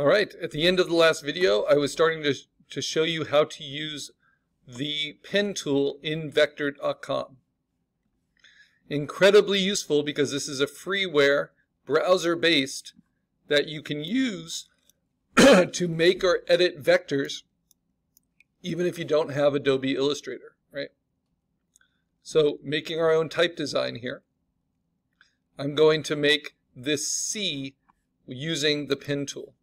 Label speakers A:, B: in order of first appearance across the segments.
A: All right, at the end of the last video, I was starting to, to show you how to use the pen tool in vectr.com. Incredibly useful because this is a freeware, browser-based, that you can use to make or edit vectors even if you don't have Adobe Illustrator, right? So making our own type design here. I'm going to make this C using the pen tool.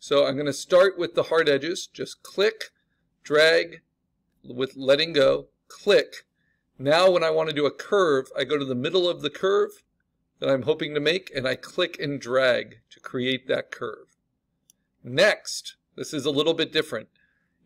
A: So I'm going to start with the hard edges. Just click, drag, with letting go, click. Now when I want to do a curve, I go to the middle of the curve that I'm hoping to make, and I click and drag to create that curve. Next, this is a little bit different.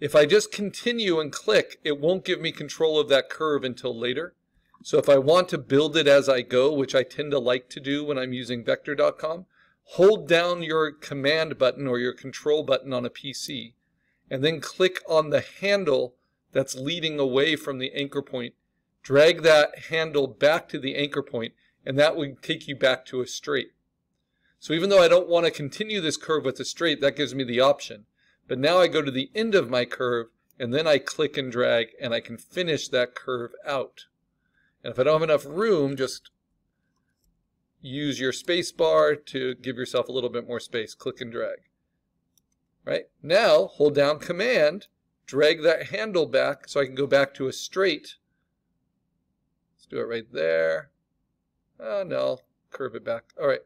A: If I just continue and click, it won't give me control of that curve until later. So if I want to build it as I go, which I tend to like to do when I'm using vectr.com, hold down your command button or your control button on a PC and then click on the handle that's leading away from the anchor point. Drag that handle back to the anchor point and that would take you back to a straight. So even though I don't want to continue this curve with a straight, that gives me the option. But now I go to the end of my curve and then I click and drag and I can finish that curve out. And if I don't have enough room, just use your space bar to give yourself a little bit more space. Click and drag. Right? Now, hold down Command, drag that handle back so I can go back to a straight. Let's do it right there. Oh, no, curve it back. All right.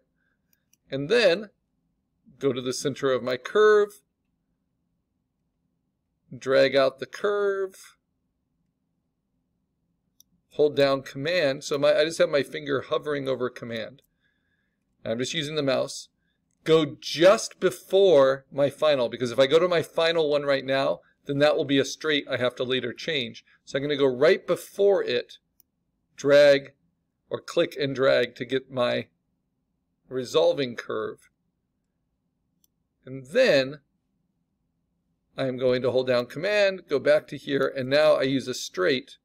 A: And then go to the center of my curve, drag out the curve, hold down Command. So my, I just have my finger hovering over Command. I'm just using the mouse. Go just before my final, because if I go to my final one right now, then that will be a straight I have to later change. So I'm going to go right before it, drag, or click and drag to get my resolving curve. And then I am going to hold down Command, go back to here, and now I use a straight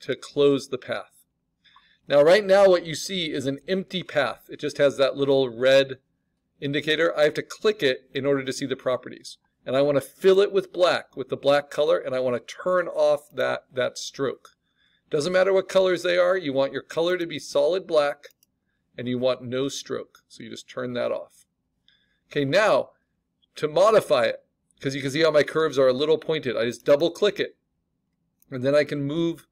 A: to close the path. Now right now what you see is an empty path. It just has that little red indicator. I have to click it in order to see the properties. And I want to fill it with black, with the black color, and I want to turn off that, that stroke. Doesn't matter what colors they are, you want your color to be solid black, and you want no stroke. So you just turn that off. Okay, now, to modify it, because you can see how my curves are a little pointed, I just double click it, and then I can move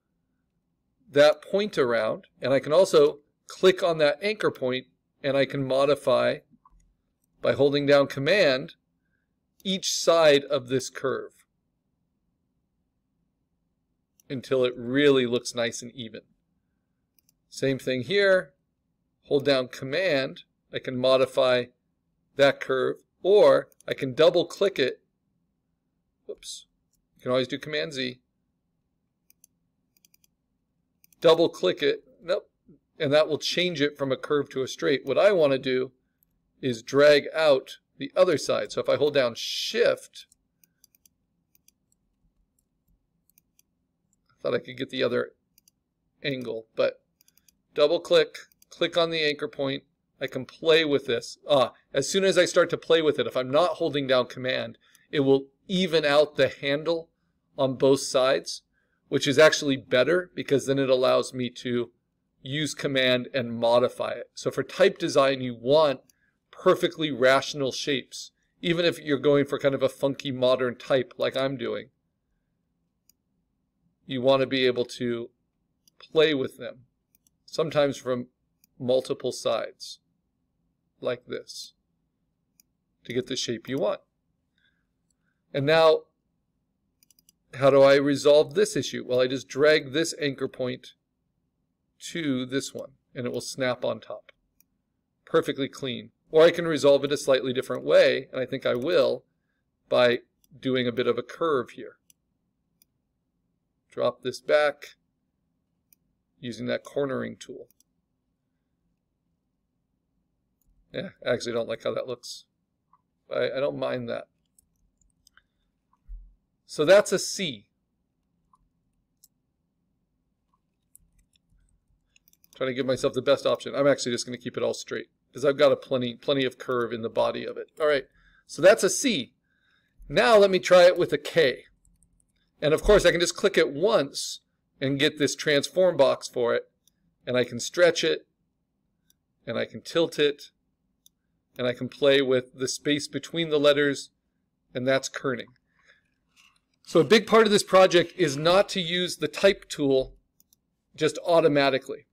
A: that point around and I can also click on that anchor point and I can modify by holding down command each side of this curve until it really looks nice and even. Same thing here. Hold down command. I can modify that curve or I can double click it. Whoops. You can always do command Z double click it, nope, and that will change it from a curve to a straight. What I want to do is drag out the other side. So if I hold down shift, I thought I could get the other angle, but double click, click on the anchor point, I can play with this. Ah, as soon as I start to play with it, if I'm not holding down command, it will even out the handle on both sides which is actually better because then it allows me to use command and modify it. So for type design, you want perfectly rational shapes, even if you're going for kind of a funky modern type like I'm doing. You want to be able to play with them, sometimes from multiple sides, like this, to get the shape you want. And now how do I resolve this issue? Well, I just drag this anchor point to this one, and it will snap on top. Perfectly clean. Or I can resolve it a slightly different way, and I think I will, by doing a bit of a curve here. Drop this back using that cornering tool. Yeah, I actually don't like how that looks. I, I don't mind that. So that's a C. Trying to give myself the best option. I'm actually just going to keep it all straight. because I've got a plenty, plenty of curve in the body of it. All right, so that's a C. Now let me try it with a K. And of course, I can just click it once and get this transform box for it. And I can stretch it, and I can tilt it, and I can play with the space between the letters, and that's kerning. So a big part of this project is not to use the type tool just automatically.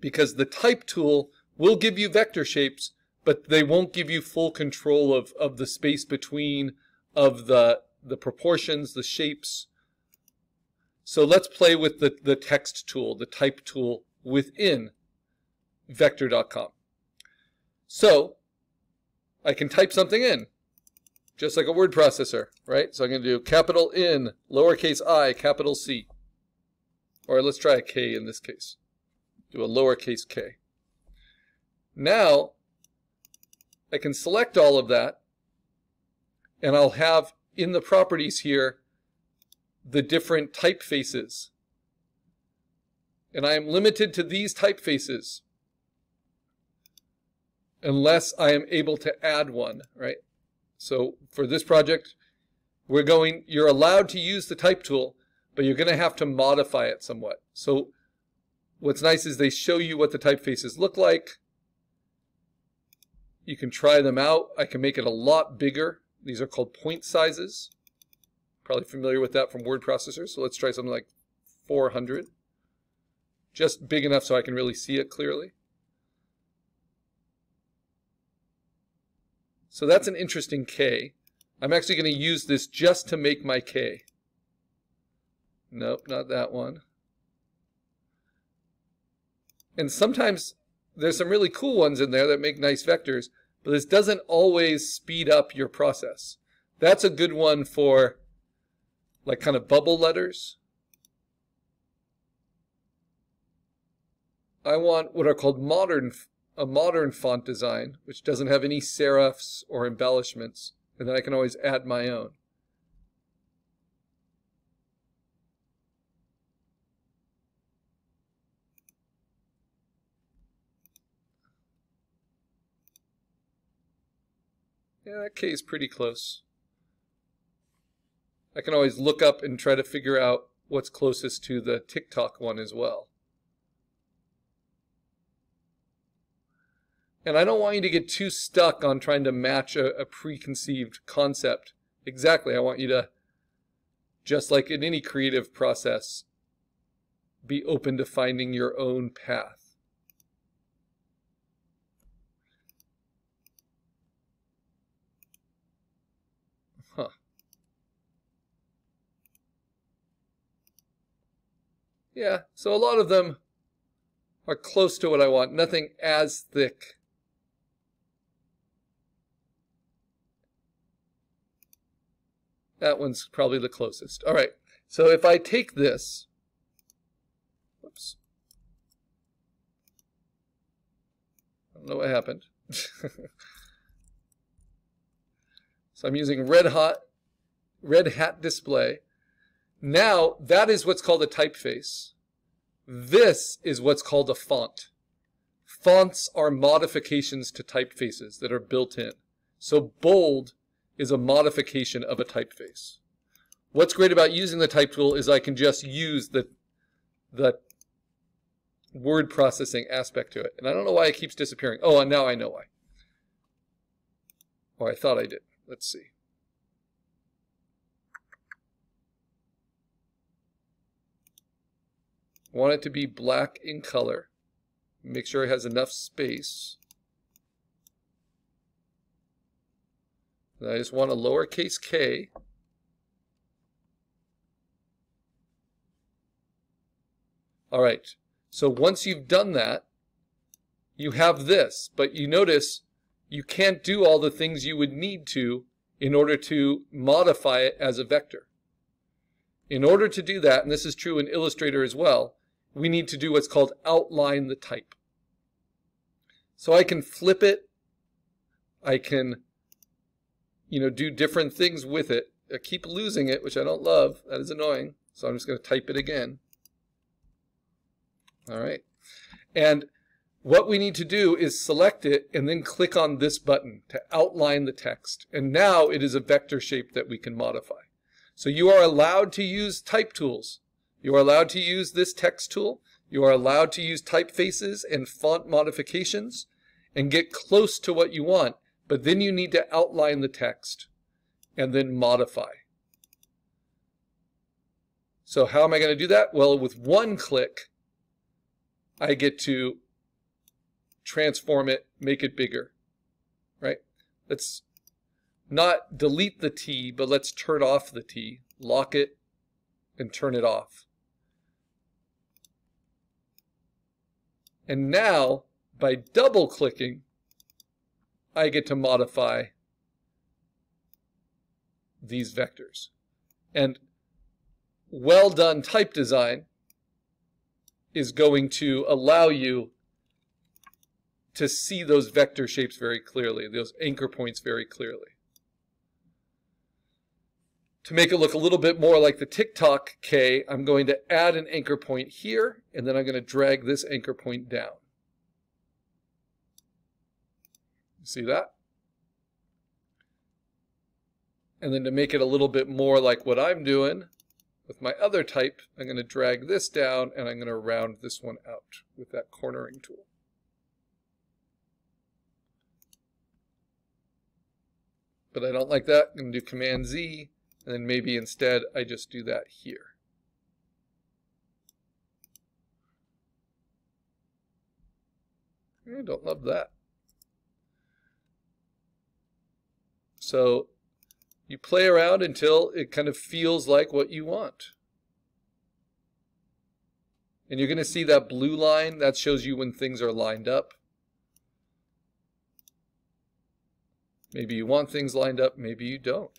A: Because the type tool will give you vector shapes, but they won't give you full control of, of the space between, of the, the proportions, the shapes. So let's play with the, the text tool, the type tool within vectr.com. So I can type something in, just like a word processor, right? So I'm going to do capital N, lowercase i, capital C. Or let's try a K in this case. Do a lowercase k. Now, I can select all of that, and I'll have in the properties here the different typefaces. And I am limited to these typefaces unless I am able to add one, right? So for this project, we're going, you're allowed to use the type tool, but you're going to have to modify it somewhat. So what's nice is they show you what the typefaces look like. You can try them out. I can make it a lot bigger. These are called point sizes. Probably familiar with that from word processors. So let's try something like 400. Just big enough so I can really see it clearly. So that's an interesting K. I'm actually going to use this just to make my K. Nope, not that one. And sometimes there's some really cool ones in there that make nice vectors, but this doesn't always speed up your process. That's a good one for like kind of bubble letters. I want what are called modern a modern font design, which doesn't have any serifs or embellishments, and then I can always add my own. Yeah, that K is pretty close. I can always look up and try to figure out what's closest to the TikTok one as well. And I don't want you to get too stuck on trying to match a, a, preconceived concept. Exactly. I want you to, just like in any creative process, be open to finding your own path. Yeah, so a lot of them are close to what I want. Nothing as thick. That one's probably the closest. All right, so if I take this, whoops. I don't know what happened. so I'm using Red Hot, Red Hat Display. Now, that is what's called a typeface. This is what's called a font. Fonts are modifications to typefaces that are built in. So bold is a modification of a typeface. What's great about using the type tool is I can just use the, the word processing aspect to it. And I don't know why it keeps disappearing. Oh, and now I know why. Or I thought I did. Let's see. want it to be black in color. Make sure it has enough space. I just want a lowercase k. All right, so once you've done that, you have this, but you notice you can't do all the things you would need to in order to modify it as a vector. In order to do that, and this is true in Illustrator as well, we need to do what's called outline the type. So I can flip it. I can, you know, do different things with it. I keep losing it, which I don't love. That is annoying. So I'm just going to type it again. All right. And what we need to do is select it and then click on this button to outline the text. And now it is a vector shape that we can modify. So you are allowed to use type tools. You are allowed to use this text tool. You are allowed to use typefaces and font modifications and get close to what you want. But then you need to outline the text and then modify. So how am I going to do that? Well, with one click, I get to transform it, make it bigger, right? Let's not delete the T, but let's turn off the T, lock it, and turn it off. And now, by double clicking, I get to modify these vectors. And well done type design is going to allow you to see those vector shapes very clearly, those anchor points very clearly. To make it look a little bit more like the TikTok K, I'm going to add an anchor point here, and then I'm going to drag this anchor point down. See that? And then to make it a little bit more like what I'm doing with my other type, I'm going to drag this down and I'm going to round this one out with that cornering tool. But I don't like that. I'm going to do Command Z and then maybe instead I just do that here. I don't love that. So you play around until it kind of feels like what you want. And you're going to see that blue line, that shows you when things are lined up. Maybe you want things lined up, maybe you don't.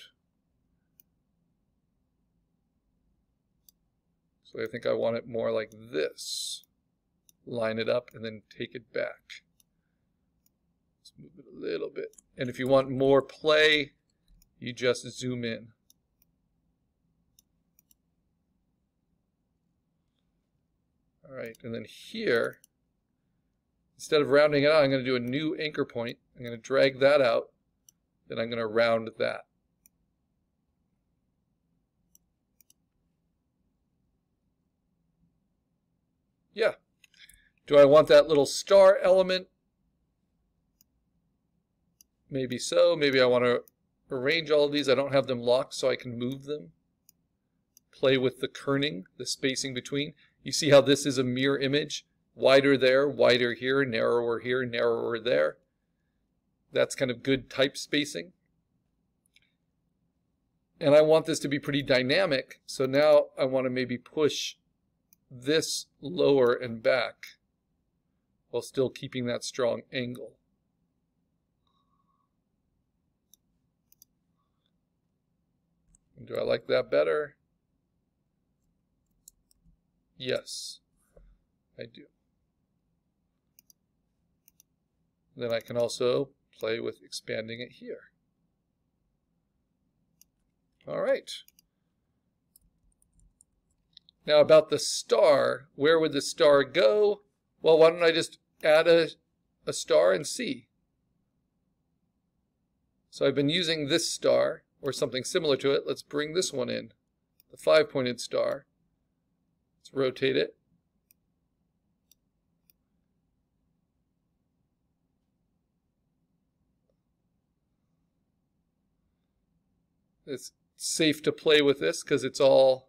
A: So I think I want it more like this. Line it up and then take it back. Move it a little bit. And if you want more play, you just zoom in. All right, and then here, instead of rounding it out, I'm going to do a new anchor point. I'm going to drag that out. Then I'm going to round that. Yeah. Do I want that little star element? Maybe so. Maybe I want to arrange all of these. I don't have them locked so I can move them. Play with the kerning, the spacing between. You see how this is a mirror image? Wider there, wider here, narrower here, narrower there. That's kind of good type spacing. And I want this to be pretty dynamic. So now I want to maybe push this lower and back while still keeping that strong angle. Do I like that better? Yes, I do. Then I can also play with expanding it here. All right. Now about the star, where would the star go? Well, why don't I just add a, a star and see? So I've been using this star, or something similar to it. Let's bring this one in, the five-pointed star. Let's rotate it. It's safe to play with this because it's all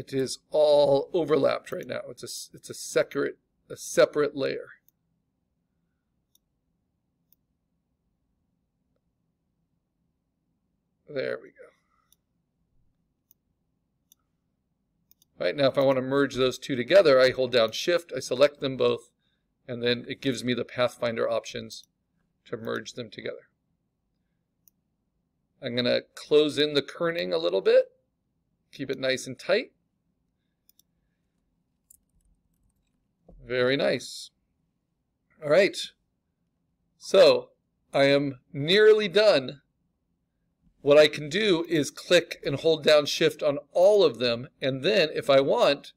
A: it is all overlapped right now. It's a, it's a separate, a separate layer. There we go. Right now if I want to merge those two together, I hold down Shift, I select them both, and then it gives me the Pathfinder options to merge them together. I'm going to close in the kerning a little bit, keep it nice and tight. Very nice. All right. So I am nearly done what I can do is click and hold down shift on all of them. And then if I want,